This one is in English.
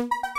you.